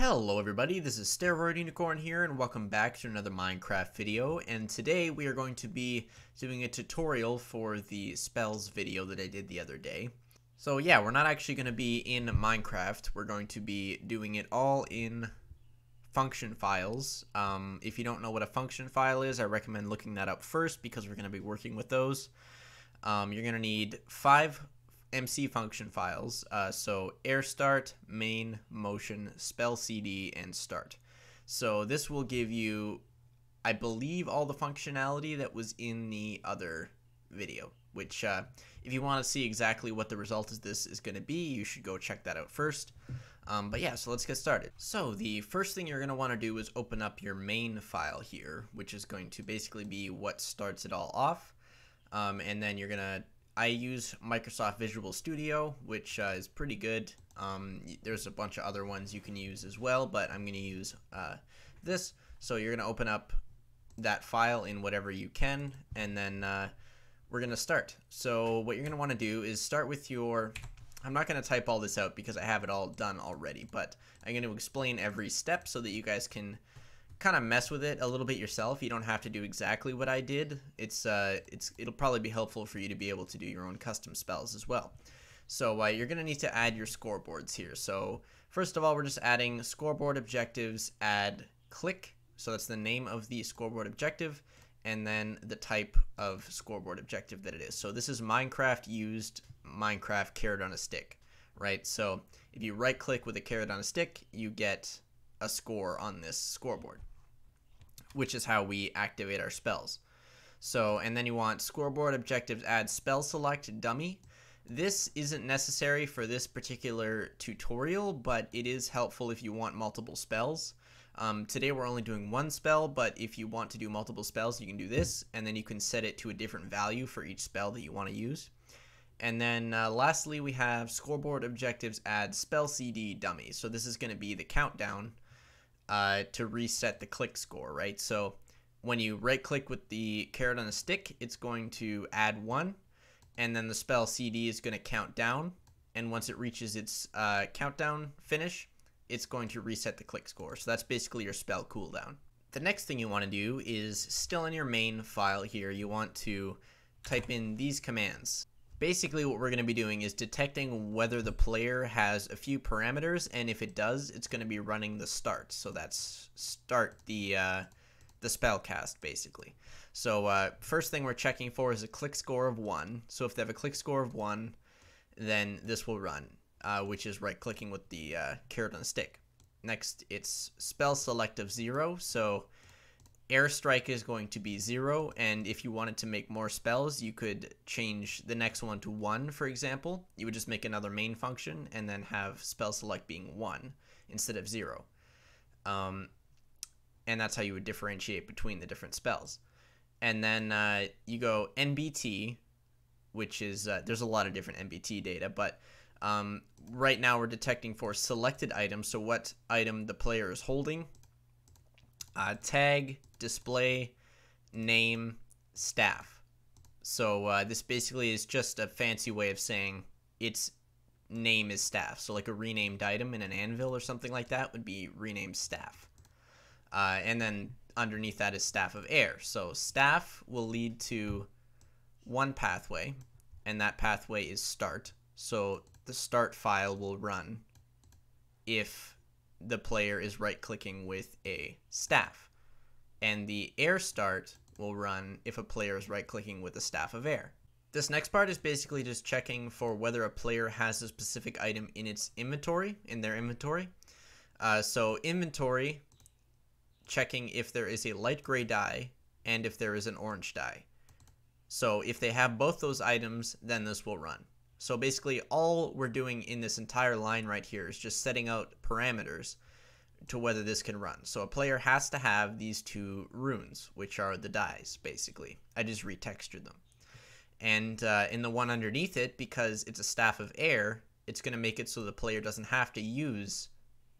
Hello everybody, this is Steroid Unicorn here and welcome back to another Minecraft video and today we are going to be doing a tutorial for the spells video that I did the other day. So yeah, we're not actually going to be in Minecraft, we're going to be doing it all in function files. Um, if you don't know what a function file is, I recommend looking that up first because we're going to be working with those. Um, you're going to need five MC function files. Uh, so air start, main, motion, spell CD, and start. So this will give you, I believe, all the functionality that was in the other video. Which, uh, if you want to see exactly what the result of this is going to be, you should go check that out first. Um, but yeah, so let's get started. So the first thing you're going to want to do is open up your main file here, which is going to basically be what starts it all off. Um, and then you're going to I use Microsoft Visual Studio, which uh, is pretty good. Um, there's a bunch of other ones you can use as well, but I'm going to use uh, this. So you're going to open up that file in whatever you can, and then uh, we're going to start. So what you're going to want to do is start with your... I'm not going to type all this out because I have it all done already, but I'm going to explain every step so that you guys can kind of mess with it a little bit yourself. You don't have to do exactly what I did. It's uh, it's it'll probably be helpful for you to be able to do your own custom spells as well. So uh, you're gonna need to add your scoreboards here. So first of all, we're just adding scoreboard objectives. Add click. So that's the name of the scoreboard objective, and then the type of scoreboard objective that it is. So this is Minecraft used Minecraft carrot on a stick, right? So if you right click with a carrot on a stick, you get a score on this scoreboard which is how we activate our spells. So, and then you want scoreboard objectives add spell select dummy. This isn't necessary for this particular tutorial, but it is helpful if you want multiple spells. Um, today we're only doing one spell, but if you want to do multiple spells, you can do this, and then you can set it to a different value for each spell that you want to use. And then uh, lastly, we have scoreboard objectives add spell CD dummy. So this is going to be the countdown uh, to reset the click score, right? So when you right click with the carrot on a stick, it's going to add one, and then the spell CD is going to count down. And once it reaches its uh, countdown finish, it's going to reset the click score. So that's basically your spell cooldown. The next thing you want to do is still in your main file here, you want to type in these commands basically what we're going to be doing is detecting whether the player has a few parameters and if it does it's going to be running the start so that's start the uh, the spell cast basically. So uh, first thing we're checking for is a click score of 1 so if they have a click score of 1 then this will run uh, which is right clicking with the uh, carrot on the stick. Next it's spell select of 0 so airstrike is going to be zero and if you wanted to make more spells you could change the next one to one for example. You would just make another main function and then have spell select being one instead of zero. Um, and that's how you would differentiate between the different spells. And then uh, you go nbt which is uh, there's a lot of different nbt data but um, right now we're detecting for selected items. So what item the player is holding uh, tag display name staff. So uh, this basically is just a fancy way of saying its name is staff. So like a renamed item in an anvil or something like that would be renamed staff. Uh, and then underneath that is staff of air. So staff will lead to one pathway, and that pathway is start. So the start file will run if the player is right clicking with a staff and the air start will run if a player is right clicking with a staff of air. This next part is basically just checking for whether a player has a specific item in its inventory, in their inventory. Uh, so inventory, checking if there is a light gray dye and if there is an orange dye. So if they have both those items, then this will run. So basically all we're doing in this entire line right here is just setting out parameters to whether this can run. So a player has to have these two runes, which are the dyes, basically. I just retextured them. And uh, in the one underneath it, because it's a staff of air, it's going to make it so the player doesn't have to use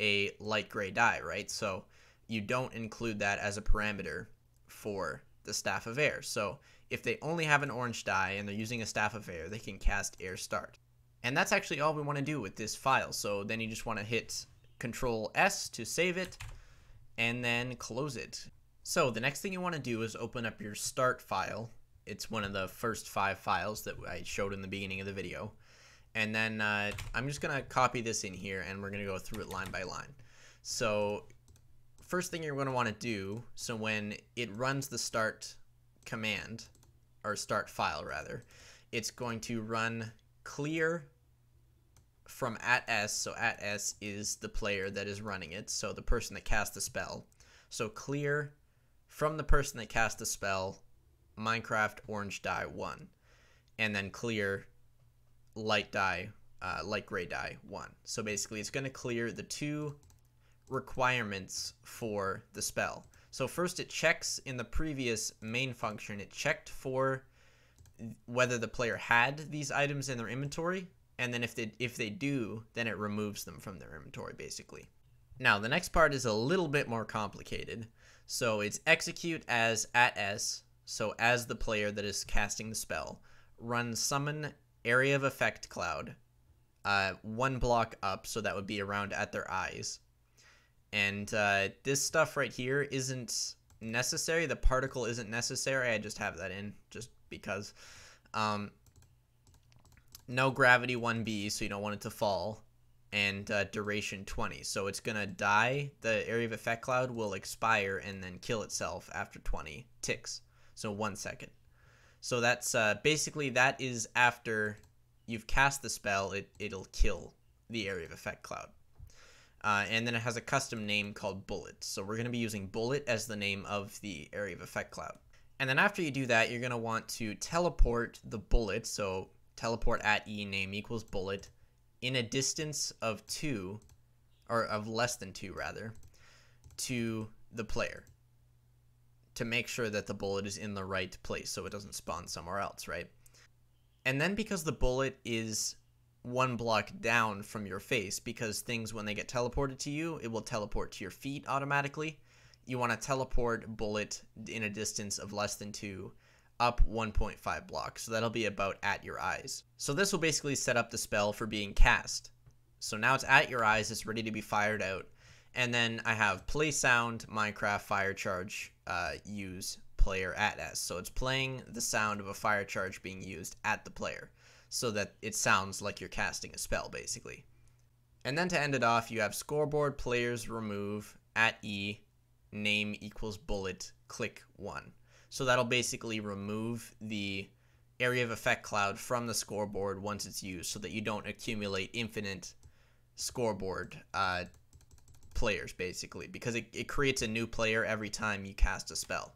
a light gray dye, right? So you don't include that as a parameter for the staff of air. So if they only have an orange dye and they're using a staff of air, they can cast air start. And that's actually all we want to do with this file. So then you just want to hit Control S to save it, and then close it. So the next thing you want to do is open up your start file. It's one of the first five files that I showed in the beginning of the video. And then uh, I'm just going to copy this in here and we're going to go through it line by line. So first thing you're going to want to do, so when it runs the start command, or start file rather, it's going to run clear from at s. So at s is the player that is running it, so the person that cast the spell. So clear from the person that cast the spell, Minecraft orange dye 1. And then clear light dye, uh, light gray dye 1. So basically it's going to clear the two requirements for the spell. So first it checks in the previous main function, it checked for whether the player had these items in their inventory, and then if they if they do, then it removes them from their inventory basically. Now the next part is a little bit more complicated. So it's execute as at s, so as the player that is casting the spell, run summon area of effect cloud, uh, one block up, so that would be around at their eyes. And uh, this stuff right here isn't necessary. The particle isn't necessary. I just have that in just because. Um, no gravity 1b, so you don't want it to fall. And uh, duration 20. So it's going to die. The area of effect cloud will expire and then kill itself after 20 ticks. So one second. So that's uh, basically that is after you've cast the spell, it, it'll kill the area of effect cloud. Uh, and then it has a custom name called Bullet. So we're going to be using Bullet as the name of the area of effect cloud. And then after you do that, you're going to want to teleport the bullet. So teleport at E name equals bullet in a distance of 2, or of less than 2 rather, to the player to make sure that the bullet is in the right place so it doesn't spawn somewhere else, right? And then because the bullet is one block down from your face, because things, when they get teleported to you, it will teleport to your feet automatically. You want to teleport bullet in a distance of less than two up 1.5 blocks. So that'll be about at your eyes. So this will basically set up the spell for being cast. So now it's at your eyes, it's ready to be fired out. And then I have play sound, Minecraft, fire charge, uh, use player at S. So it's playing the sound of a fire charge being used at the player so that it sounds like you're casting a spell basically. And then to end it off, you have scoreboard players remove at E name equals bullet click 1. So that'll basically remove the area of effect cloud from the scoreboard once it's used so that you don't accumulate infinite scoreboard uh, players basically because it, it creates a new player every time you cast a spell.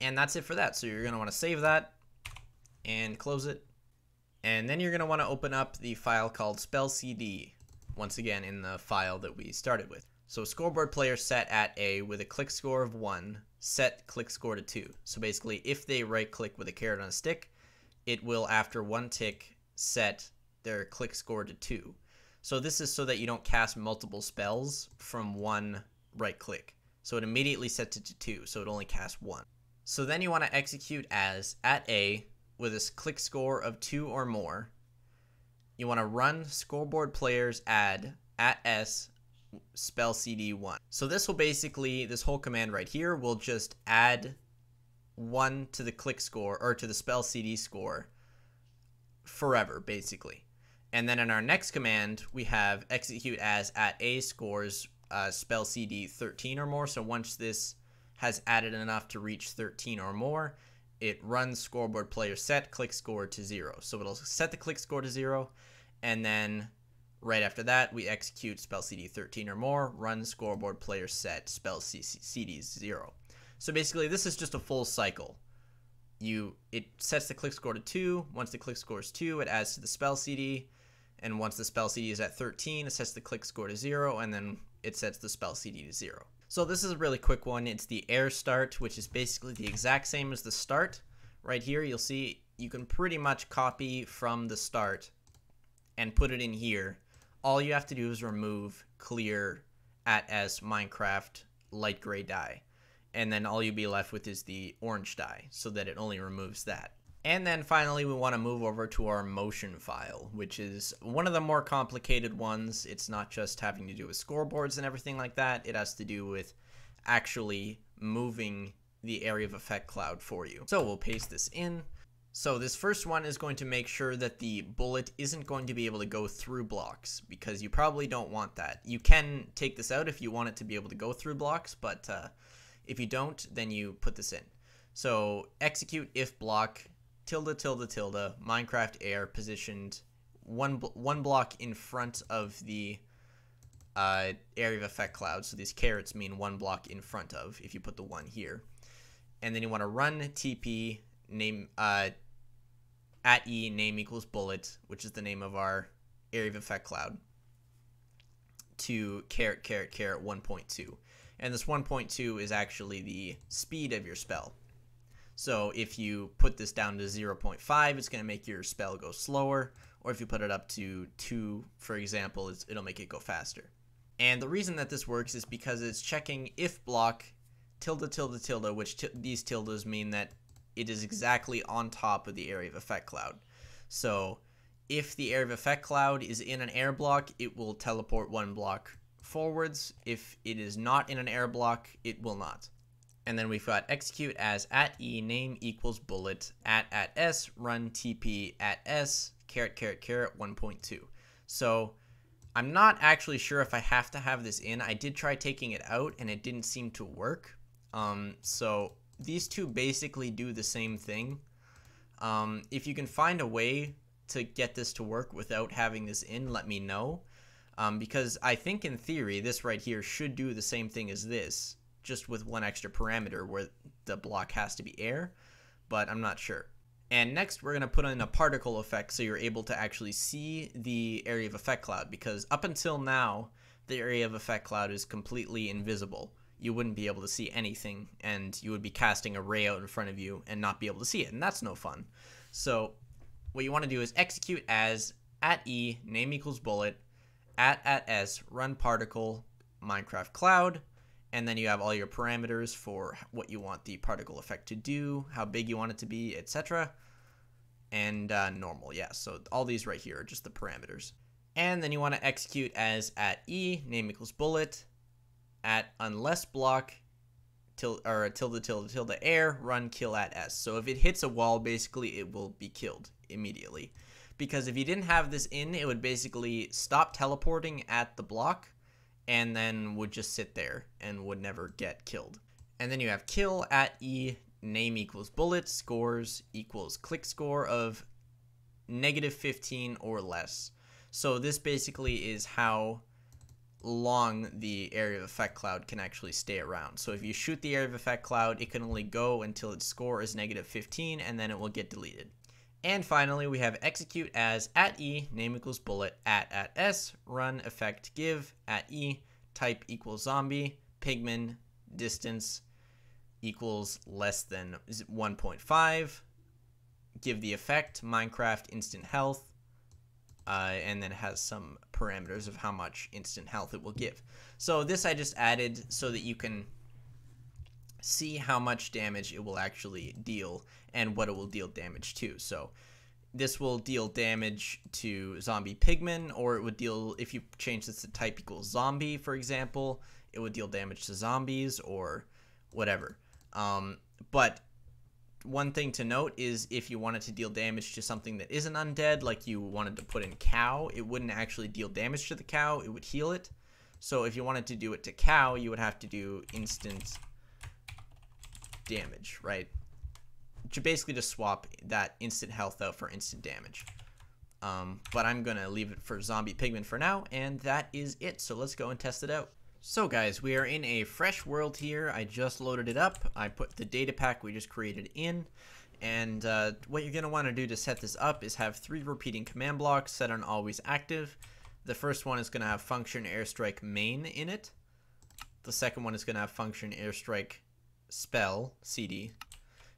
And that's it for that. So you're going to want to save that and close it. And then you're going to want to open up the file called spell cd once again in the file that we started with. So scoreboard player set at A with a click score of 1, set click score to 2. So basically if they right click with a carrot on a stick, it will after one tick set their click score to 2. So this is so that you don't cast multiple spells from one right click. So it immediately sets it to 2, so it only casts 1. So then you want to execute as at A with a click score of 2 or more. You want to run scoreboard players add at S spell CD1. So this will basically, this whole command right here will just add 1 to the click score or to the spell CD score forever, basically. And then in our next command, we have execute as at A scores uh, spell CD 13 or more. So once this has added enough to reach 13 or more, it runs scoreboard player set click score to zero. So it'll set the click score to zero, and then right after that, we execute spell CD 13 or more, run scoreboard player set spell CD zero. So basically, this is just a full cycle. You it sets the click score to two. Once the click score is two, it adds to the spell CD and once the spell CD is at 13, it sets the click score to 0, and then it sets the spell CD to 0. So this is a really quick one. It's the air start, which is basically the exact same as the start. Right here, you'll see you can pretty much copy from the start and put it in here. All you have to do is remove clear at s Minecraft light gray dye. And then all you'll be left with is the orange dye, so that it only removes that. And then finally, we want to move over to our motion file, which is one of the more complicated ones. It's not just having to do with scoreboards and everything like that. It has to do with actually moving the area of effect cloud for you. So we'll paste this in. So this first one is going to make sure that the bullet isn't going to be able to go through blocks because you probably don't want that. You can take this out if you want it to be able to go through blocks, but uh, if you don't, then you put this in. So execute if block tilde tilde tilde Minecraft air positioned one one block in front of the uh, area of effect cloud. So these carets mean one block in front of if you put the one here. And then you want to run TP name uh, at E name equals bullet, which is the name of our area of effect cloud, to caret caret caret 1.2. And this 1.2 is actually the speed of your spell. So if you put this down to 0.5, it's going to make your spell go slower. Or if you put it up to 2, for example, it'll make it go faster. And the reason that this works is because it's checking if block tilde tilde tilde, which these tildes mean that it is exactly on top of the area of effect cloud. So if the area of effect cloud is in an air block, it will teleport one block forwards. If it is not in an air block, it will not. And then we've got execute as at e name equals bullet at at s run tp at s caret caret caret 1.2. So I'm not actually sure if I have to have this in. I did try taking it out and it didn't seem to work. Um, so these two basically do the same thing. Um, if you can find a way to get this to work without having this in, let me know. Um, because I think in theory, this right here should do the same thing as this just with one extra parameter where the block has to be air, but I'm not sure. And next, we're going to put in a particle effect so you're able to actually see the area of effect cloud because up until now, the area of effect cloud is completely invisible. You wouldn't be able to see anything and you would be casting a ray out in front of you and not be able to see it, and that's no fun. So what you want to do is execute as at E, name equals bullet, at at S, run particle, Minecraft cloud, and then you have all your parameters for what you want the particle effect to do, how big you want it to be, etc. And uh, normal, yeah. So all these right here are just the parameters. And then you want to execute as at e name equals bullet at unless block til or tilde tilde tilde air run kill at s. So if it hits a wall, basically it will be killed immediately. Because if you didn't have this in, it would basically stop teleporting at the block and then would just sit there and would never get killed. And then you have kill at E, name equals bullet, scores equals click score of negative 15 or less. So this basically is how long the area of effect cloud can actually stay around. So if you shoot the area of effect cloud, it can only go until its score is negative 15 and then it will get deleted. And finally, we have execute as at E, name equals bullet, at at S, run effect give, at E, type equals zombie, pigman, distance equals less than 1.5, give the effect Minecraft instant health, uh, and then has some parameters of how much instant health it will give. So this I just added so that you can see how much damage it will actually deal and what it will deal damage to. So this will deal damage to zombie pigmen, or it would deal, if you change this to type equals zombie, for example, it would deal damage to zombies or whatever. Um, but one thing to note is if you wanted to deal damage to something that isn't undead, like you wanted to put in cow, it wouldn't actually deal damage to the cow, it would heal it. So if you wanted to do it to cow, you would have to do instant damage, right? To basically just swap that instant health out for instant damage. Um, but I'm going to leave it for zombie pigman for now, and that is it. So let's go and test it out. So guys, we are in a fresh world here. I just loaded it up. I put the data pack we just created in. And uh, what you're going to want to do to set this up is have three repeating command blocks set on always active. The first one is going to have function airstrike main in it. The second one is going to have function airstrike spell CD,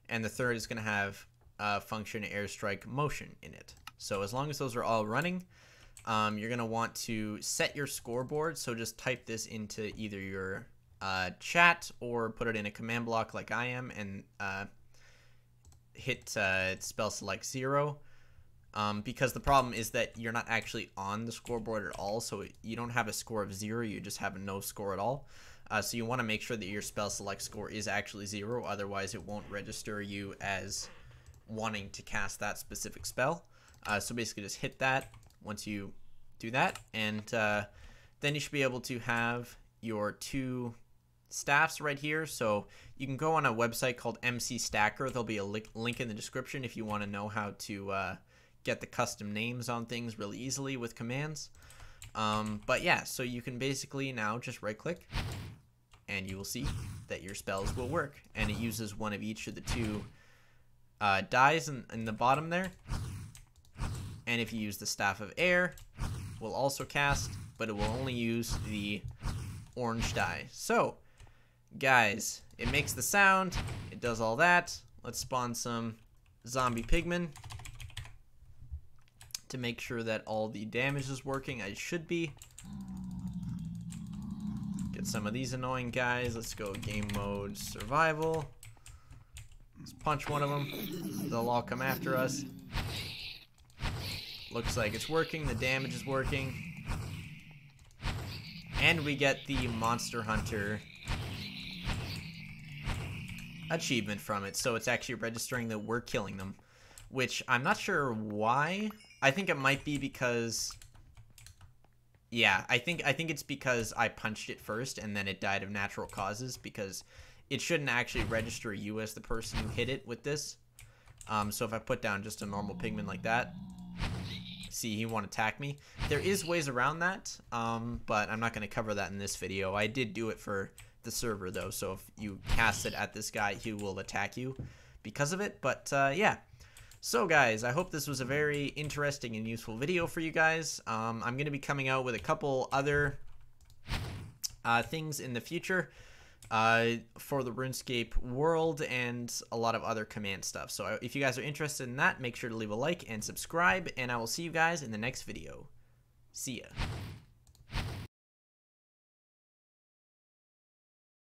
and the third is going to have uh, function airstrike motion in it. So as long as those are all running, um, you're going to want to set your scoreboard. So just type this into either your uh, chat or put it in a command block like I am and uh, hit uh, spell select zero. Um, because the problem is that you're not actually on the scoreboard at all, so you don't have a score of zero, you just have no score at all. Uh, so you want to make sure that your spell select score is actually zero, otherwise it won't register you as wanting to cast that specific spell. Uh, so basically just hit that once you do that, and uh, then you should be able to have your two staffs right here. So you can go on a website called MC Stacker. There'll be a li link in the description if you want to know how to uh, get the custom names on things really easily with commands. Um, but yeah, so you can basically now just right click and you will see that your spells will work. And it uses one of each of the two uh, dyes in, in the bottom there. And if you use the Staff of Air, will also cast, but it will only use the orange dye. So, guys, it makes the sound, it does all that. Let's spawn some zombie pigmen to make sure that all the damage is working as should be. Some of these annoying guys. Let's go game mode survival. Let's punch one of them. They'll all come after us. Looks like it's working. The damage is working. And we get the Monster Hunter achievement from it. So it's actually registering that we're killing them. Which I'm not sure why. I think it might be because... Yeah, I think I think it's because I punched it first and then it died of natural causes because it shouldn't actually register you as the person who hit it with this. Um, so if I put down just a normal pigman like that, see he won't attack me. There is ways around that, um, but I'm not going to cover that in this video. I did do it for the server though, so if you cast it at this guy, he will attack you because of it. But uh, yeah. So guys, I hope this was a very interesting and useful video for you guys. Um, I'm going to be coming out with a couple other uh, things in the future uh, for the RuneScape world and a lot of other command stuff. So if you guys are interested in that, make sure to leave a like and subscribe, and I will see you guys in the next video. See ya.